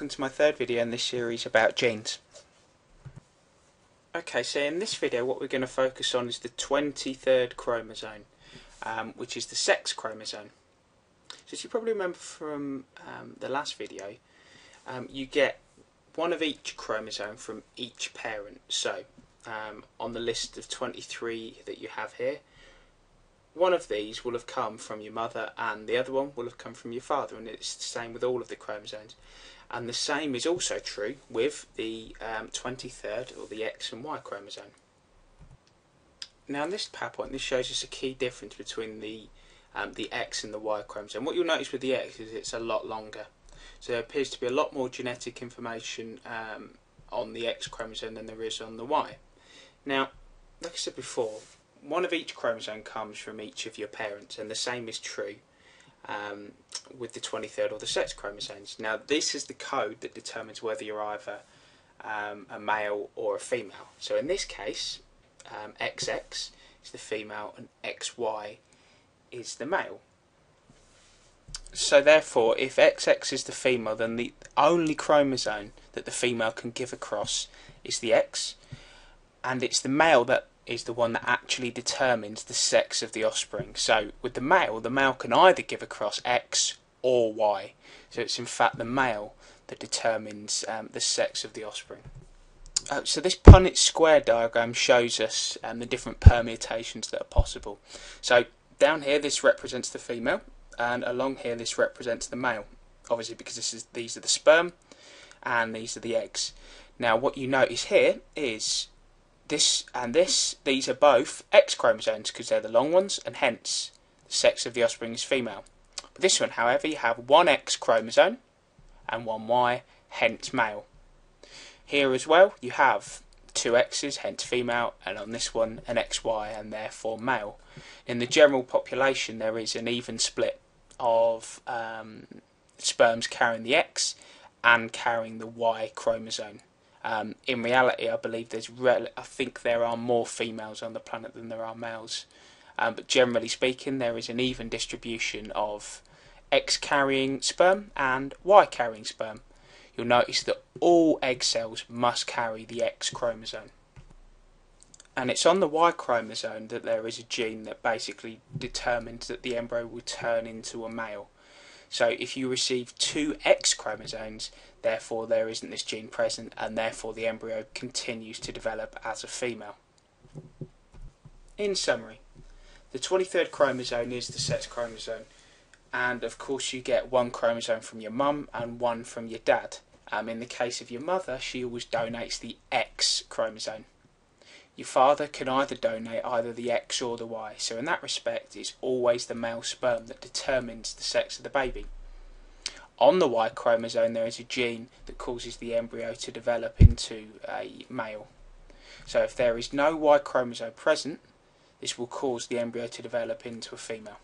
welcome to my third video in this series about genes. Okay, so in this video what we're going to focus on is the 23rd chromosome, um, which is the sex chromosome. So as you probably remember from um, the last video, um, you get one of each chromosome from each parent. So um, on the list of 23 that you have here, one of these will have come from your mother and the other one will have come from your father and it's the same with all of the chromosomes and the same is also true with the um, 23rd or the X and Y chromosome. Now in this PowerPoint this shows us a key difference between the um, the X and the Y chromosome. What you'll notice with the X is it's a lot longer. So there appears to be a lot more genetic information um, on the X chromosome than there is on the Y. Now, like I said before, one of each chromosome comes from each of your parents, and the same is true um, with the 23rd or the sex chromosomes. Now, this is the code that determines whether you're either um, a male or a female. So, in this case, um, XX is the female and XY is the male. So, therefore, if XX is the female, then the only chromosome that the female can give across is the X, and it's the male that is the one that actually determines the sex of the offspring. So with the male, the male can either give across X or Y. So it's in fact the male that determines um, the sex of the offspring. Uh, so this Punnett square diagram shows us um, the different permutations that are possible. So down here this represents the female and along here this represents the male. Obviously because this is these are the sperm and these are the eggs. Now what you notice here is this and this, these are both X chromosomes because they're the long ones, and hence the sex of the offspring is female. But this one, however, you have one X chromosome and one Y, hence male. Here as well, you have two X's, hence female, and on this one, an XY, and therefore male. In the general population, there is an even split of um, sperms carrying the X and carrying the Y chromosome. Um, in reality, I believe there's I think there are more females on the planet than there are males. Um, but generally speaking, there is an even distribution of X carrying sperm and Y carrying sperm. You'll notice that all egg cells must carry the X chromosome. And it's on the Y chromosome that there is a gene that basically determines that the embryo will turn into a male. So if you receive two X chromosomes, therefore there isn't this gene present, and therefore the embryo continues to develop as a female. In summary, the 23rd chromosome is the sex chromosome, and of course you get one chromosome from your mum and one from your dad. Um, in the case of your mother, she always donates the X chromosome. Your father can either donate either the X or the Y, so in that respect, it's always the male sperm that determines the sex of the baby. On the Y chromosome, there is a gene that causes the embryo to develop into a male. So if there is no Y chromosome present, this will cause the embryo to develop into a female.